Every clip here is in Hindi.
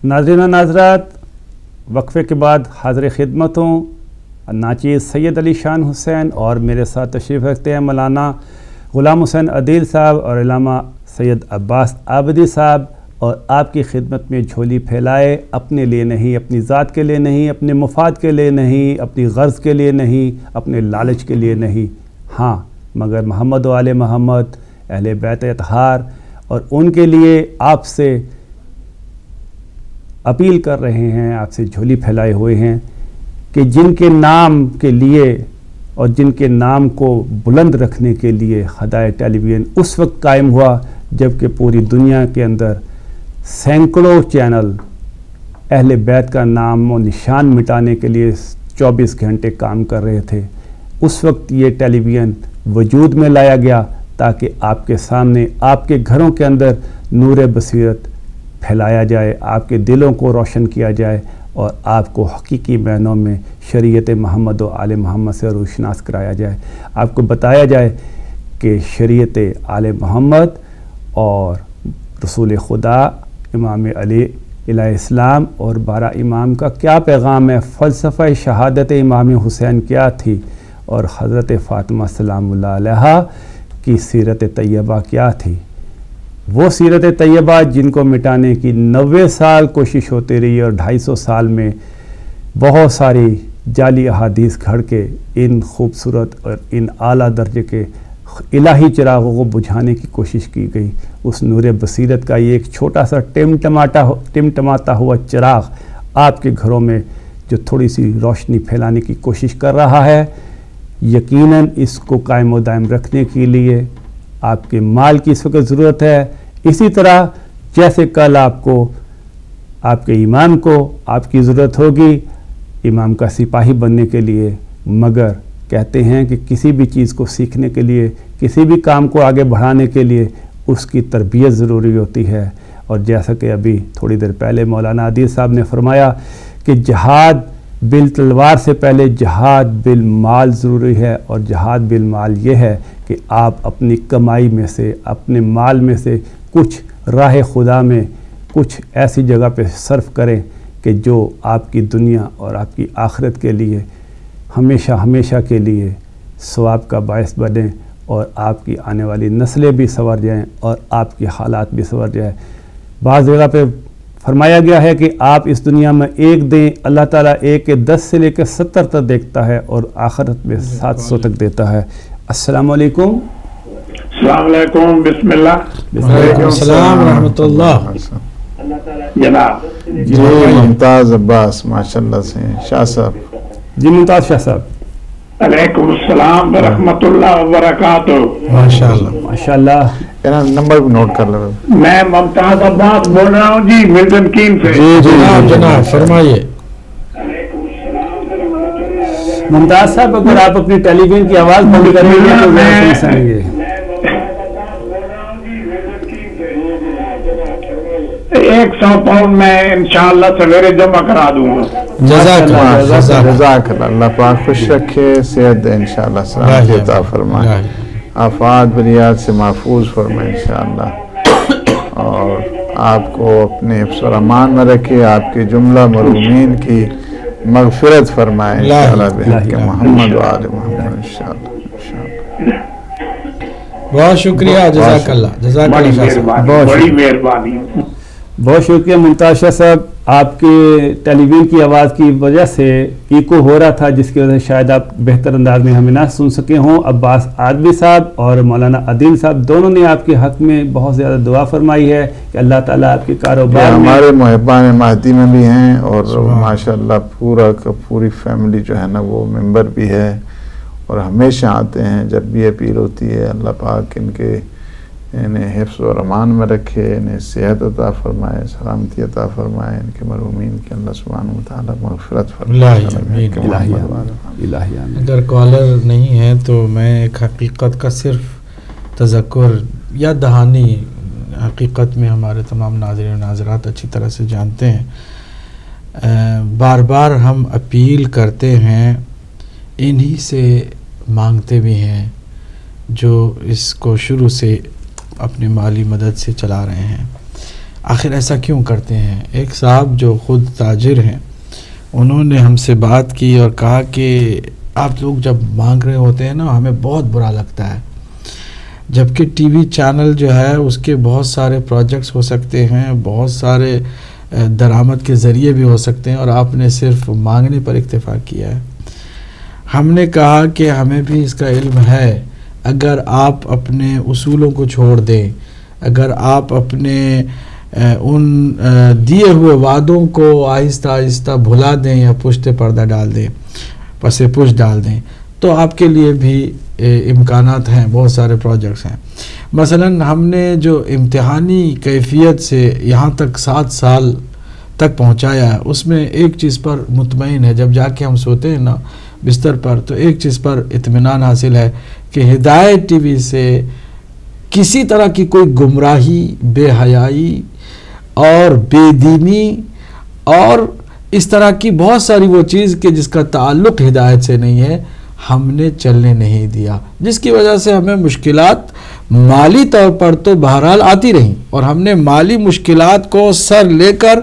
नाजरीन नाजरात, वक्फे के बाद हाजिर खिदमत हूँ नाचीज़ सैयद अली शान हुसैन और मेरे साथ तशरीफ़ रखते हैं मौलाना ग़ुलाम हुसैन अदील साहब और इलामा सैयद अब्बास आबदी साहब और आपकी खिदमत में झोली फैलाए, अपने लिए नहीं, अपनी ज़ात के लिए नहीं, अपने मुफाद के लिए नहीं, अपनी गर्ज़ के लिए नहीं, अपने लालच के लिए नहीं। हाँ मगर मोहम्मद वाल मोहम्मद, अहल बैत अतहार और उनके लिए आपसे अपील कर रहे हैं आपसे झोली फैलाए हुए हैं कि जिनके नाम के लिए और जिनके नाम को बुलंद रखने के लिए हदाय टेलीविज़न उस वक्त कायम हुआ जबकि पूरी दुनिया के अंदर सैकड़ों चैनल अहल बैत का नाम और निशान मिटाने के लिए 24 घंटे काम कर रहे थे। उस वक्त ये टेलीविज़न वजूद में लाया गया ताकि आपके सामने, आपके घरों के अंदर नूर बसीरत फैलाया जाए, आपके दिलों को रोशन किया जाए और आपको हकीकी मैनों में शरीयत मोहम्मद आल मोहम्मद से रोशनास कराया जाए। आपको बताया जाए कि शरीयत आल महमद और रसूल खुदा इमाम अली इस्लाम और बारह इमाम का क्या पैगाम है? फ़लसफ़ा शहादत इमाम हुसैन क्या थी? और हज़रत फ़ातिमा सलाम की सीरत तैयबा क्या थी? वो सीरत तैयबा जिनको मिटाने की नबे साल कोशिश होती रही और ढाई सौ साल में बहुत सारी जाली अहादीस घड़ के इन खूबसूरत और इन आला दर्जे के इलाही चिरागों को बुझाने की कोशिश की गई। उस नूर बसीरत का ये एक छोटा सा टिमटमाटा टिमटमाता हुआ चिराग आपके घरों में जो थोड़ी सी रोशनी फैलाने की कोशिश कर रहा है, यकीनन इसको कायम दायम रखने के लिए आपके माल की इस वक्त ज़रूरत है। इसी तरह जैसे कल आपको, आपके ईमान को आपकी ज़रूरत होगी, इमाम का सिपाही बनने के लिए। मगर कहते हैं कि किसी भी चीज़ को सीखने के लिए, किसी भी काम को आगे बढ़ाने के लिए उसकी तरबियत ज़रूरी होती है। और जैसा कि अभी थोड़ी देर पहले मौलाना आदिल साहब ने फरमाया कि जहाद बिल तलवार से पहले जहाद बिल माल ज़रूरी है और जहाद बिल माल ये है कि आप अपनी कमाई में से, अपने माल में से कुछ राह खुदा में, कुछ ऐसी जगह पे सर्फ करें कि जो आपकी दुनिया और आपकी आखिरत के लिए, हमेशा हमेशा के लिए स्वाब का बायस बने और आपकी आने वाली नस्लें भी संवर जाएँ और आपके हालात भी संवर जाए। बाज़ जगह पे फरमाया गया है कि आप इस दुनिया में एक दें अल्लाह ताला एक के दस से लेकर सत्तर तक देखता है और आखरत में सात सौ तक देता है। अस्सलाम वालेकुम जनाब। जी मुमताज़ अब्बास माशाल्लाह से शाह साहब। जी मुमताज़ शाह साहब। अलैकुम रहमतुल्लाह माशाल्लाह। माशाल्लाह। नंबर नोट कर लो मैं ममताज अब्बास बोल रहा हूँ जी मिल्टन कीन से। जी जी जनाब जनाब फरमाइए। मुमताज़ साहब अगर आप अपनी टेलीविज़न की आवाज़ बंद करेंगे तो मैं सुनेंगे एक सौ पाउंड मैं इंशाल्लाह सवेरे जमा करा दूँगा। अल्लाह पाक खुश रखे सेहत इंशाल्लाह फरमाए। आफात बरियात से महफूज फरमाए इन और आपको अपने अमान में रखे आपके जुमला मरूमीन की मगफरत फरमाए मोहम्मद बहुत शुक्रिया जजाकल्ला जजाकल्ला बहुत बहुत शुक्रिया मुमताज़ साहब। आपके टेलीविज़न की आवाज़ की वजह से इको हो रहा था जिसकी वजह से शायद आप बेहतर अंदाज में हमें ना सुन सके हों। अब्बास आदमी साहब और मौलाना अदिल साहब दोनों ने आपके हक में बहुत ज़्यादा दुआ फरमाई है कि अल्लाह ताला आपके कारोबार हमारे महबान महदी में भी हैं और माशाल्लाह पूरा का पूरी फैमिली जो है ना वो मेंबर भी है और हमेशा आते हैं जब भी अपील होती है अल्लाह पाक इनके इन्हें हिफ्स और अमान में रखे इन्हें सेहत अता फरमाए सलामती अता फरमाए इनके मरूमीन के अल्लाह सुबहान मगफरत अगर कॉलर नहीं है तो मैं एक हकीकत का सिर्फ़ तजक्र या दहानी हकीकत में हमारे तमाम नाजर नाजरात अच्छी तरह से जानते हैं। बार बार हम अपील करते हैं इन्हीं से मांगते भी हैं जो इसको शुरू से अपनी माली मदद से चला रहे हैं। आखिर ऐसा क्यों करते हैं? एक साहब जो खुद ताजिर हैं, उन्होंने हमसे बात की और कहा कि आप लोग जब मांग रहे होते हैं ना, हमें बहुत बुरा लगता है। जबकि टीवी चैनल जो है, उसके बहुत सारे प्रोजेक्ट्स हो सकते हैं, बहुत सारे दरामद के ज़रिए भी हो सकते हैं और आपने सिर्फ़ मांगने पर इक्तफ़ा किया है। हमने कहा कि हमें भी इसका इल्म है अगर आप अपने उसूलों को छोड़ दें, अगर आप अपने उन दिए हुए वादों को आहिस्ता आहिस्ता भुला दें या पुश्त पर्दा डाल दें, पसे पुश डाल दें तो आपके लिए भी इम्कान हैं, बहुत सारे प्रोजेक्ट्स हैं। मसलन हमने जो इम्तहानी कैफियत से यहाँ तक सात साल तक पहुँचाया है उसमें एक चीज़ पर मुतमिन है, जब जाके हम सोते हैं ना बिस्तर पर तो एक चीज़ पर इतमान हासिल है कि हिदायत टीवी से किसी तरह की कोई गुमराही, बेहयाई और बेदीनी और इस तरह की बहुत सारी वो चीज़ कि जिसका ताल्लुक हिदायत से नहीं है, हमने चलने नहीं दिया। जिसकी वजह से हमें मुश्किलात माली तौर पर तो बहरहाल आती रहीं और हमने माली मुश्किलात को सर लेकर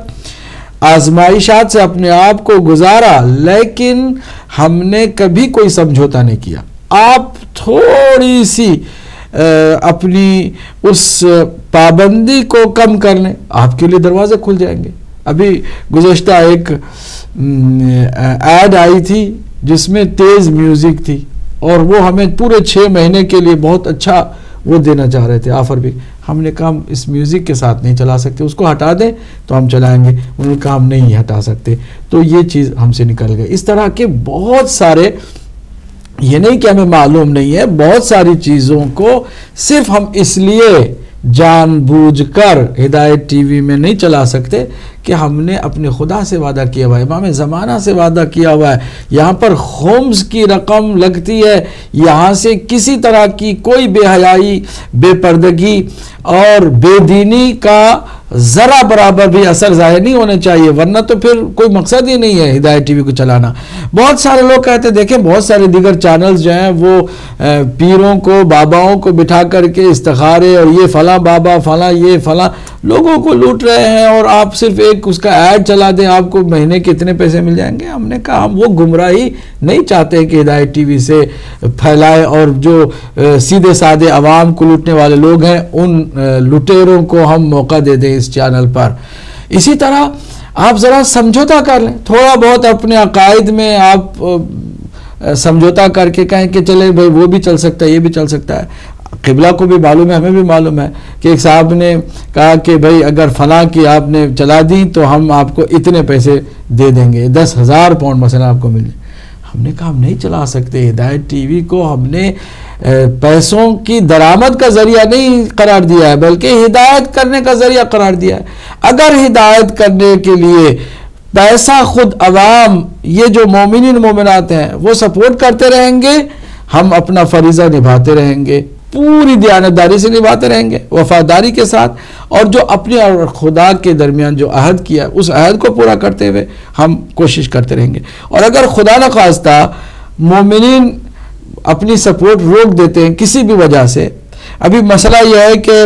आजमाइशात से अपने आप को गुजारा, लेकिन हमने कभी कोई समझौता नहीं किया। आप थोड़ी सी आ, अपनी उस पाबंदी को कम कर लें आपके लिए दरवाजे खुल जाएँगे। अभी गुजशत एक एड आई थी जिसमें तेज़ म्यूज़िक थी और वो हमें पूरे छः महीने के लिए बहुत अच्छा वो देना चाह रहे थे ऑफ़र भी। हमने कहा हम इस म्यूज़िक के साथ नहीं चला सकते उसको हटा दें तो हम चलाएँगे। उन्होंने कहा हम नहीं हटा सकते। तो ये चीज़ हमसे निकल गई। इस तरह के बहुत सारे ये नहीं कि हमें मालूम नहीं है, बहुत सारी चीज़ों को सिर्फ़ हम इसलिए जानबूझकर हिदायत टीवी में नहीं चला सकते कि हमने अपने खुदा से वादा किया हुआ है, इमाम ज़माना से वादा किया हुआ है। यहाँ पर होम्स की रकम लगती है, यहाँ से किसी तरह की कोई बेहयाई, बेपर्दगी और बेदीनी का ज़रा बराबर भी असर ज़ाहिर नहीं होने चाहिए, वरना तो फिर कोई मकसद ही नहीं है हिदायत टीवी को चलाना। बहुत सारे लोग कहते देखें, बहुत सारे दीगर चैनल्स जो हैं, वो पीरों को, बाबाओं को बिठा करके इस्तारे और ये फ़ला बाबा, फ़ला ये, फ़ला, लोगों को लूट रहे हैं और आप सिर्फ़ एक उसका ऐड चला दें, आपको महीने के इतने पैसे मिल जाएँगे? हमने कहा, हम वो गुमराही नहीं चाहते कि हिदायत टीवी से फैलाए और जो सीधे साधे आवाम को लूटने वाले लोग हैं, उन लुटेरों को हम मौका दे दें। इस चैनल पर। इसी तरह आप ज़रा समझौता कर लें। थोड़ा बहुत अपने अकायद में आप समझौता करके कहें कि चले भाई, वो भी चल सकता है, ये भी चल सकता है। किबला को भी मालूम है, हमें भी मालूम है कि एक साहब ने कहा कि भाई, अगर फला की आपने चला दी तो हम आपको इतने पैसे दे देंगे। दस हज़ार पाउंड मसला आपको मिल हमने कहा, हम नहीं चला सकते। हिदायत टीवी को हमने पैसों की दरामद का ज़रिया नहीं करार दिया है, बल्कि हिदायत करने का ज़रिया करार दिया है। अगर हिदायत करने के लिए पैसा खुद अवाम ये जो मोमिन मोमिनत हैं, वो सपोर्ट करते रहेंगे, हम अपना फरीज़ा निभाते रहेंगे, पूरी दयानतदारी से निभाते रहेंगे, वफादारी के साथ, और जो अपने और खुदा के दरमियान जो अहद किया, उस अहद को पूरा करते हुए हम कोशिश करते रहेंगे। और अगर खुदा न खास्ता मोमिन अपनी सपोर्ट रोक देते हैं किसी भी वजह से। अभी मसला यह है कि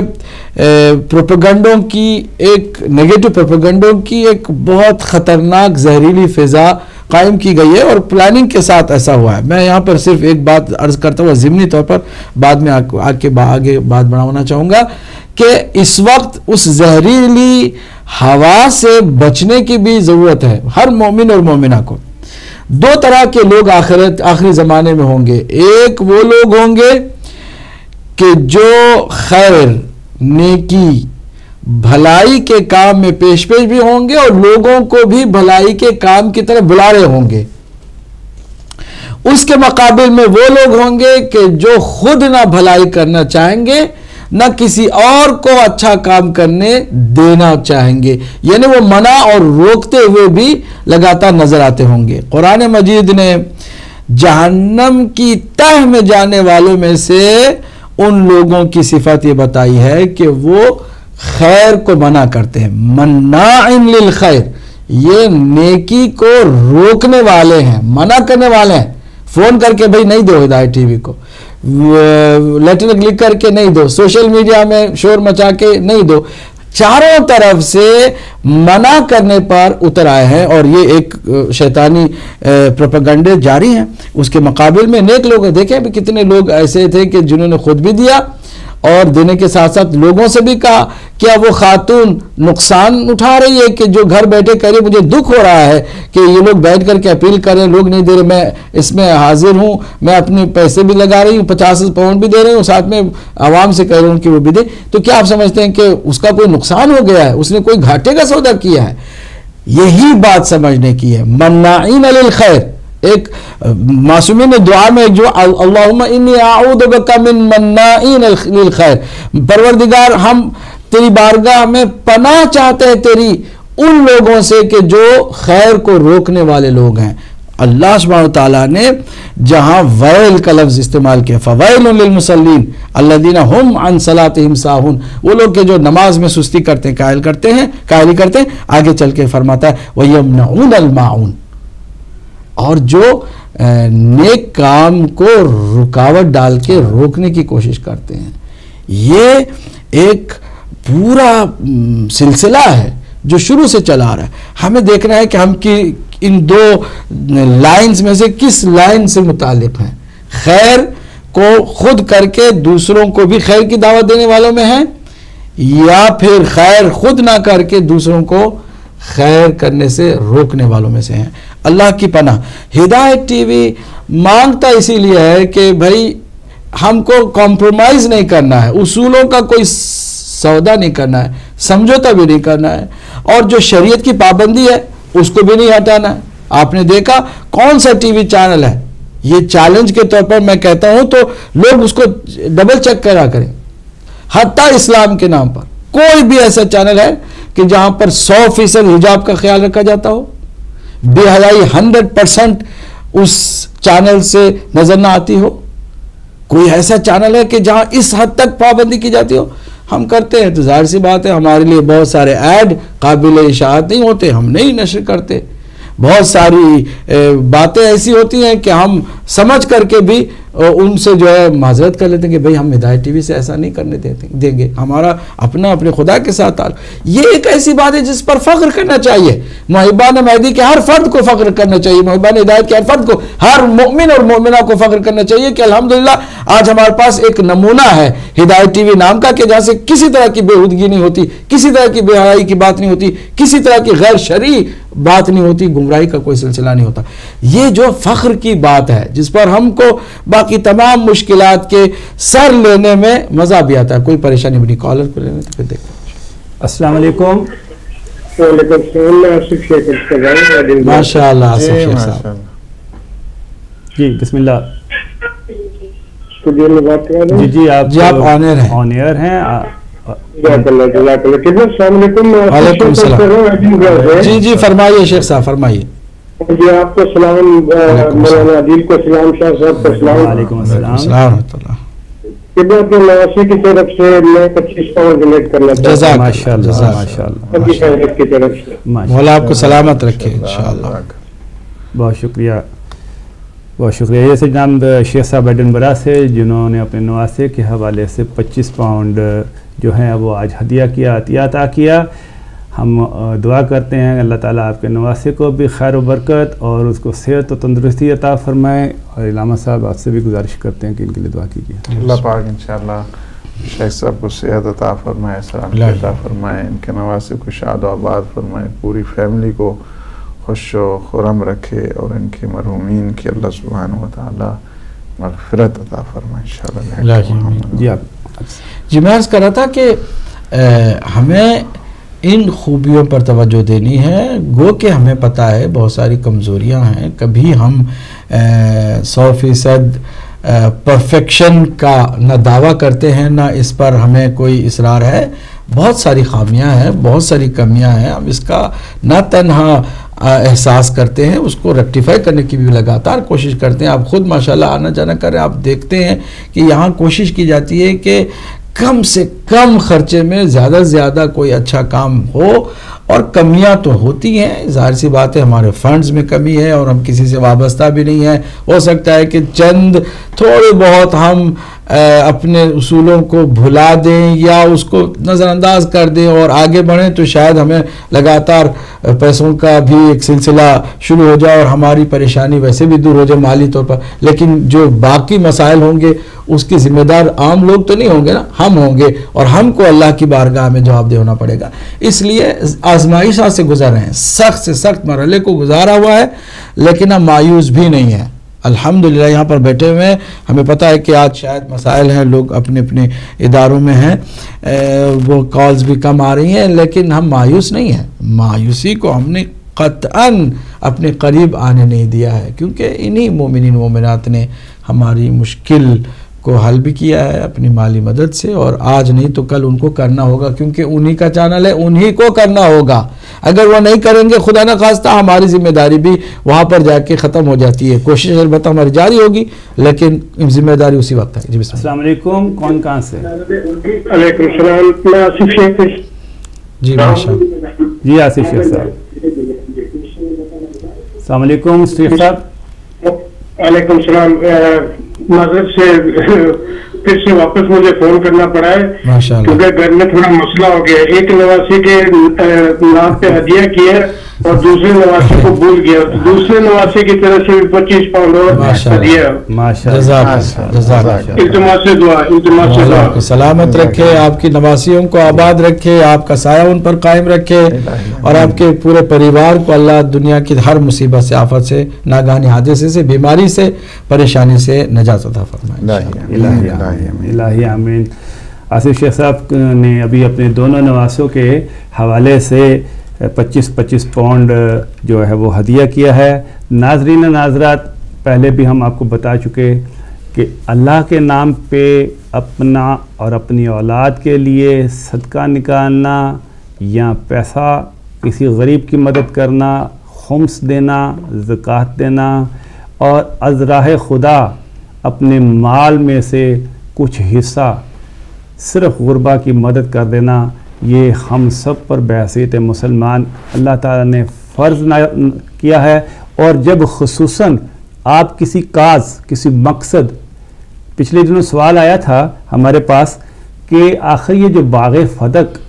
प्रोपेगंडों की एक नेगेटिव प्रोपेगंडों की एक बहुत ख़तरनाक जहरीली फ़िज़ा कायम की गई है और प्लानिंग के साथ ऐसा हुआ है। मैं यहाँ पर सिर्फ़ एक बात अर्ज़ करता हुआ ज़िमनी तौर पर बाद में आगे आगे बात बढ़ाना चाहूँगा कि इस वक्त उस जहरीली हवा से बचने की भी ज़रूरत है, हर मोमिन और मोमिना को। दो तरह के लोग आखिरत, आखिरी ज़माने में होंगे। एक वो लोग होंगे कि जो खैर, नेकी, भलाई के काम में पेश पेश भी होंगे और लोगों को भी भलाई के काम की तरफ़ बुला रहे होंगे। उसके मुकाबले में वो लोग होंगे कि जो खुद ना भलाई करना चाहेंगे न किसी और को अच्छा काम करने देना चाहेंगे। यानी वो मना और रोकते हुए भी लगातार नज़र आते होंगे। कुरान मजीद ने जहन्नम की तह में जाने वालों में से उन लोगों की सिफत ये बताई है कि वो खैर को मना करते हैं। मन्ना लिल खैर। ये नेकी को रोकने वाले हैं, मना करने वाले हैं। फ़ोन करके भाई नहीं दो हिदायत टीवी को। लेटर क्लिक करके नहीं दो, सोशल मीडिया में शोर मचा के नहीं दो चारों तरफ़ से मना करने पर उतर आए हैं और ये एक शैतानी प्रोपागंडे जारी हैं उसके मुकाबले में नेक लोग। देखें भी कितने लोग ऐसे थे कि जिन्होंने खुद भी दिया और देने के साथ साथ लोगों से भी कहा, क्या वो खातून नुकसान उठा रही है कि जो घर बैठे कह रही मुझे दुख हो रहा है कि ये लोग बैठ करके अपील कर रहे हैं, लोग नहीं दे रहे, मैं इसमें हाजिर हूँ, मैं अपने पैसे भी लगा रही हूँ, पचास पाउंड भी दे रही हूँ, साथ में आवाम से कह रही हूँ कि वो भी दे। तो क्या आप समझते हैं कि उसका कोई नुकसान हो गया है? उसने कोई घाटे का सौदा किया है? यही बात समझने की है। मन्नाइन अलिल खैर। एक अ, मासूमी ने दुआ में जो खैर। परवरदिगार हम तेरी बारगाह में पनाह चाहते हैं तेरी उन लोगों से कि जो खैर को रोकने वाले लोग हैं। अल्लाह सुब्हानहू तआला ने जहाँ वैल का लफ्ज इस्तेमाल किया फ़वैल लिलमुसल्लीन अल्लज़ीना हुम अन सलातिहिम साहुन। वो लोग के जो नमाज़ में सुस्ती करते हैं कायल करते हैं कायली करते हैं आगे चल के फरमाता है वयमनऊन अल माउन और जो नेक काम को रुकावट डाल के रोकने की कोशिश करते हैं। ये एक पूरा सिलसिला है जो शुरू से चला आ रहा है। हमें देखना है कि हम कि, इन दो लाइंस में से किस लाइन से मुतालिक हैं। खैर को खुद करके दूसरों को भी खैर की दावत देने वालों में हैं, या फिर खैर खुद ना करके दूसरों को खैर करने से रोकने वालों में से हैं। अल्लाह की पनाह। हिदायत टीवी माँगता इसीलिए है कि भाई, हमको कॉम्प्रोमाइज नहीं करना है। उसूलों का कोई सौदा नहीं करना है। समझौता भी नहीं करना है। और जो शरीयत की पाबंदी है, उसको भी नहीं हटाना है। आपने देखा कौन सा टीवी चैनल है? ये चैलेंज के तौर पर मैं कहता हूँ तो लोग उसको डबल चेक करा करें। हत्ता इस्लाम के नाम पर। कोई भी ऐसा चैनल है कि जहाँ पर सौ फ़ीसद हिजाब का ख्याल रखा जाता हो। बेहयाई हंड्रेड परसेंट उस चैनल से नज़र ना आती हो। कोई ऐसा चैनल है कि जहाँ इस हद तक पाबंदी की जाती हो? हम करते हैं तो ज़ाहिर सी बात है, हमारे लिए बहुत सारे ऐड काबिल इशात नहीं होते, हम नहीं नशर करते। बहुत सारी बातें ऐसी होती हैं कि हम समझ करके भी उनसे जो है माजरत कर लेते हैं कि भाई हम हिदायत टीवी से ऐसा नहीं करने देते, देंगे। हमारा अपना, अपने खुदा के साथ ताल्लुक। ये एक ऐसी बात है जिस पर फख्र करना चाहिए। मुहिबान महदी के हर फर्द को फख्र करना चाहिए। मुहिबान हिदायत के हर फर्द को, हर मोमिन और मोमिना को फख्र करना चाहिए कि अलहमदिल्ला आज हमारे पास एक नमूना है। हिदायत टीवी नाम का कि जहाँ से किसी तरह की बेहुदगी नहीं होती, किसी तरह की बेहयाई की बात नहीं होती, किसी तरह की गैर शरी बात नहीं होती गुमराही का कोई सिलसिला नहीं होता ये जो फख्र की बात है जिस पर हमको बाकी तमाम मुश्किल के सर लेने में मज़ा भी आता है कोई परेशानी भी नहीं कॉलर को लेने तो फिर देखते हैं। अस्सलाम वालेकुम वालेकुम सलाम मैं आसिफ शेख कर रहा हूँ आदिल भाई। माशाअल्लाह आसिफ जी, शेख माशाल्लाह। जी बिस्मिल्लाह स्टूडियो में बात कर रहे जी जी आप जी, आप air हैं। ऑन एयर हैं जी जी फरमाइए शेख साहब फरमाइए जी आपको सलाम मौलाना आदिल को सलाम शाह साहब को सलाम वालेकुम अस्सलाम अस्सलाम रहमतुल्लाह। कितना के नवासी की तरफ़ से मैं पच्चीस पाउंड डोनेट करना चाहता माशाल्लाह जज़ाक। माशाल्लाह खैरियत की तरफ़ से मौला आपको सलामत रखे बहुत शुक्रिया बहुत शुक्रिया ये से जनाब शेख साहब एडनबरा से जिन्होंने अपने नवासे के हवाले से 25 पाउंड जो है वो आज हदिया किया अतिया अता किया। हम दुआ करते हैं अल्लाह ताला आपके नवासे को भी खैर बरकत और उसको सेहत और तंदुरुस्ती अता फरमाए और इलामा साहब आपसे भी गुजारिश करते हैं कि इनके लिए दुआ कीजिए। अल्लाह पाक इंशाल्लाह शेख साहब को सेहत अता फरमाए सलामती अता फरमाए इनके नवासे को शाद आबाद फरमाए पूरी फैमिली को खुश व खुरम रखे और इनके मरहूमीन की अल्लाह सुबहान व ताला मगफिरत अता फरमाए इंशाल्लाह। जी आप जी, मैं अर्ज़ कर रहा था कि हमें इन खूबियों पर तवज्जो देनी है। गो कि हमें पता है, बहुत सारी कमज़ोरियाँ हैं। कभी हम सौ फ़ीसद परफेक्शन का ना दावा करते हैं, ना इस पर हमें कोई इसरार है। बहुत सारी खामियाँ हैं, बहुत सारी कमियाँ हैं। हम इसका ना तनहा एहसास करते हैं, उसको रेक्टिफाई करने की भी लगातार कोशिश करते हैं। आप खुद, माशाल्लाह, आना जाना करें। आप देखते हैं कि यहाँ कोशिश की जाती है कि कम से कम खर्चे में ज़्यादा से ज़्यादा कोई अच्छा काम हो, और कमियाँ तो होती हैं। ज़ाहिर सी बात है, हमारे फंड्स में कमी है, और हम किसी से वाबस्ता भी नहीं है। हो सकता है कि चंद थोड़े बहुत हम अपने उसूलों को भुला दें, या उसको नज़रअंदाज कर दें, और आगे बढ़ें तो शायद हमें लगातार पैसों का भी एक सिलसिला शुरू हो जाए, और हमारी परेशानी वैसे भी दूर हो जाए माली तौर पर। लेकिन जो बाकी मसाइल होंगे, उसकी जिम्मेदार आम लोग तो नहीं होंगे ना? हम होंगे और हमको अल्लाह की बारगाह में जवाब होना पड़ेगा। इसलिए आजमाइशा से गुजर रहे हैं। सख्त से सख्त मरहले को गुजारा हुआ है, लेकिन हम मायूस भी नहीं है। अल्हम्दुलिल्लाह यहाँ पर बैठे हुए हैं। हमें पता है कि आज शायद मसाइल हैं, लोग अपने अपने इदारों में हैं। वो कॉल्स भी कम आ रही हैं, लेकिन हम मायूस नहीं हैं। मायूसी को हमने क़तन अपने करीब आने नहीं दिया है, क्योंकि इन्हीं मोमिन मोमिनत ने हमारी मुश्किल को हल भी किया है अपनी माली मदद से और आज नहीं तो कल उनको करना होगा क्योंकि उन्हीं का चैनल है उन्हीं को करना होगा। अगर वो नहीं करेंगे खुदा न खास्ता हमारी ज़िम्मेदारी भी वहाँ पर जाके ख़त्म हो जाती है। कोशिश अलबत् हमारी जारी होगी लेकिन ज़िम्मेदारी उसी वक्त है। जी असलकुम कौन कहाँ से? जी माशा। जी आसिफ शेख साहब। सलामकुम शेख साहब। मदद से फिर से वापस मुझे फ़ोन करना पड़ा है क्योंकि घर में थोड़ा मसला हो गया एक नवासी के नाम पे हदिया किया और दूसरे नवासी को भूल गया। दूसरे नवासी की तरफ़ से पच्चीस पाउंड और दिया। सलामत रखे आपकी नवासियों को आबाद रखे आपका साया उन पर कायम रखे और आपके पूरे परिवार को अल्लाह दुनिया की हर मुसीबत से आफत से नागानी हादसे से बीमारी से परेशानी से नजात अता फरमाए। आमीन। आसिफ शेख साहब ने अभी अपने दोनों नवासों के हवाले से 25-25 पाउंड जो है वो हदिया किया है। नाजरीन, नाजरात, पहले भी हम आपको बता चुके कि अल्लाह के नाम पे अपना और अपनी औलाद के लिए सदका निकालना या पैसा किसी गरीब की मदद करना, खम्स देना, ज़क़़त देना और अजराह खुदा अपने माल में से कुछ हिस्सा सिर्फ़ गुरबा की मदद कर देना ये हम सब पर बहसीत मुसलमान, अल्लाह ताला ने फ़र्ज़ किया है। और जब खसूस आप किसी काज, किसी मकसद, पिछले दिनों सवाल आया था हमारे पास कि आखिर ये जो बाग फदक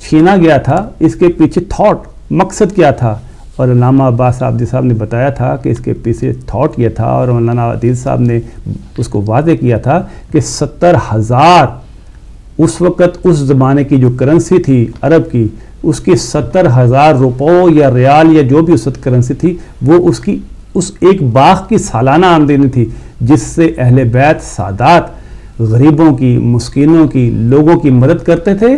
छीना गया था, इसके पीछे थॉट मकसद क्या था? और अलामा अब्बास आबदी साहब ने बताया था कि इसके पीछे थॉट ये था। और मौलाना अदीज़ साहब ने उसको वादे किया था कि सत्तर हज़ार उस वक़्त उस ज़माने की जो करेंसी थी, अरब की, उसकी सत्तर हज़ार रुपयों या रियाल या जो भी उस करेंसी थी, वो उसकी, उस एक बाग की सालाना आमदनी थी, जिससे अहल बैत सादात, गरीबों की, मुस्किनों की, लोगों की मदद करते थे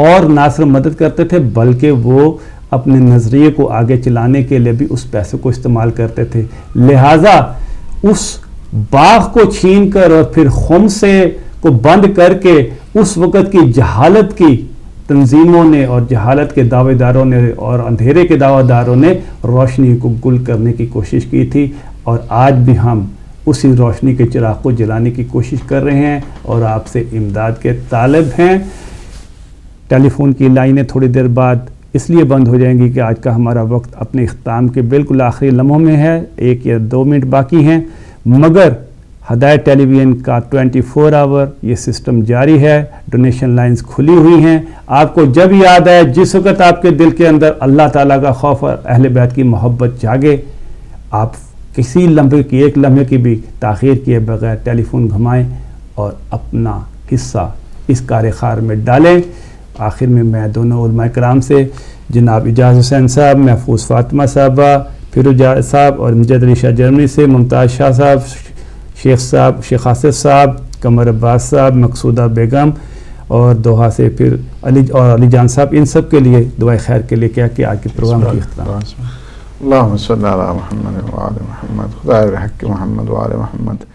और ना सिर्फ़ मदद करते थे, बल्कि वो अपने नज़रिए को आगे चलाने के लिए भी उस पैसे को इस्तेमाल करते थे। लिहाजा उस बाग को छीन कर और फिर खुम से को बंद करके उस वक़्त की जहालत की तंजीमों ने और जहालत के दावेदारों ने और अंधेरे के दावेदारों ने रोशनी को गुल करने की कोशिश की थी और आज भी हम उसी रोशनी के चिराग को जलाने की कोशिश कर रहे हैं और आपसे इमदाद के तालब हैं। टेलीफोन की लाइनें थोड़ी देर बाद इसलिए बंद हो जाएँगी कि आज का हमारा वक्त अपने अख्ताम के बिल्कुल आखिरी लम्हों में है, एक या दो मिनट बाकी हैं। मगर हदायत टेलीविज़न का 24 फोर आवर, ये सिस्टम जारी है, डोनेशन लाइंस खुली हुई हैं। आपको जब याद आए, जिस वक्त आपके दिल के अंदर अल्लाह ताला का खौफ और अहल बैत की मोहब्बत जागे, आप किसी लम्हे की, एक लम्हे की भी तखिर किए बगैर टेलीफोन घुमाएँ और अपना हिस्सा इस कार में डालें। आखिर में मैं दोनों कराम से, जनाब इजाज़ हुसैन साहब, महफूज फातमा साहबा फिर साहब और मजद अली शाह जर्मनी से, मुमताज़ शाह साहब शेख साहब शेख आसिफ साहब कमर अब्बास साहब मकसूदा बेगम और दोहा से फिर अली और अली जान साहब इन सब के लिए दुआ खैर के लिए क्या कि आज के प्रोग्राम की मोहम्मद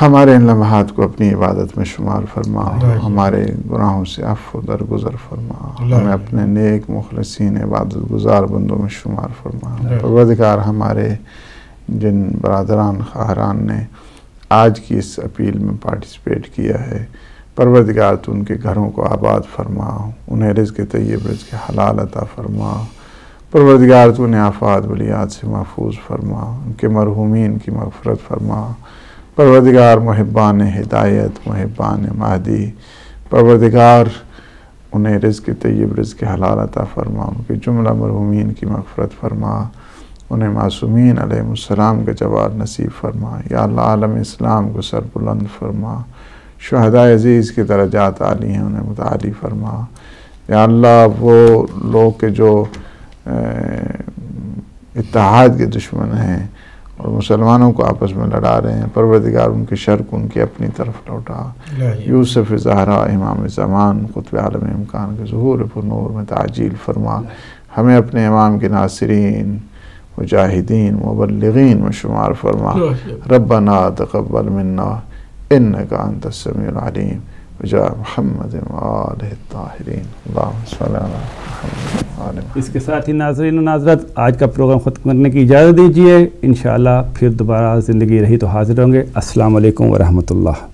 हमारे इन लम्हात को अपनी इबादत में शुमार फरमा हमारे गुनाहों से अफ दरगुजर फरमा हमें अपने नेक मुखलसिन इबादत गुजार बंदों में शुमार फरमा। परवदिकार हमारे जिन बरदरान खारान ने आज की इस अपील में पार्टिसिपेट किया है, परवरदिगार तो उनके घरों को आबाद फरमा उन्हें रिज़ तय्यब रिज़ हलाल अता फरमा परवरदिगार तो उन्हें आफात, बलियात से महफूज फरमा उनके मरहूमिन की मफफरत फरमा परवरदिगार महबान हिदायत महबान महदी, परवरदिगार उन्हें रिज़ तय्यब रिज़ हलाल अता फरमा उनके जुमला मरहूमिन की मफफरत फरमा उन्हें मासूमिन अलैहिस्सलाम का जवाब नसीब फरमा। या आलम इस्लाम को सरबुलंद फरमा। शहदा अज़ीज़ के दर्जात आली हैं उन्हें मुताली फरमा। या अल्लाह वो लोग के जो इतिहाद के दुश्मन हैं और मुसलमानों को आपस में लड़ा रहे हैं परवरदिगार उनके शर को उनकी अपनी तरफ़ लौटा। यूसुफ ज़हरा इमाम ज़मान ख़ुतब आलम इमकान के जहूर पुनूर में ताजील फरमा। हमें अपने इमाम के नासरीन मुजाहिदीन मुबलगिन में शुमार फरमा रबना तकबल मन्ना इन का अंतसमीम वजा महमद इसके साथ ही नाजरीन नाजरत आज का प्रोग्राम ख़त्म करने की इजाज़त दीजिए इन फिर दोबारा ज़िंदगी रही तो हाजिर होंगे अस्सलाम वालेकुम वरहमतुल्लाह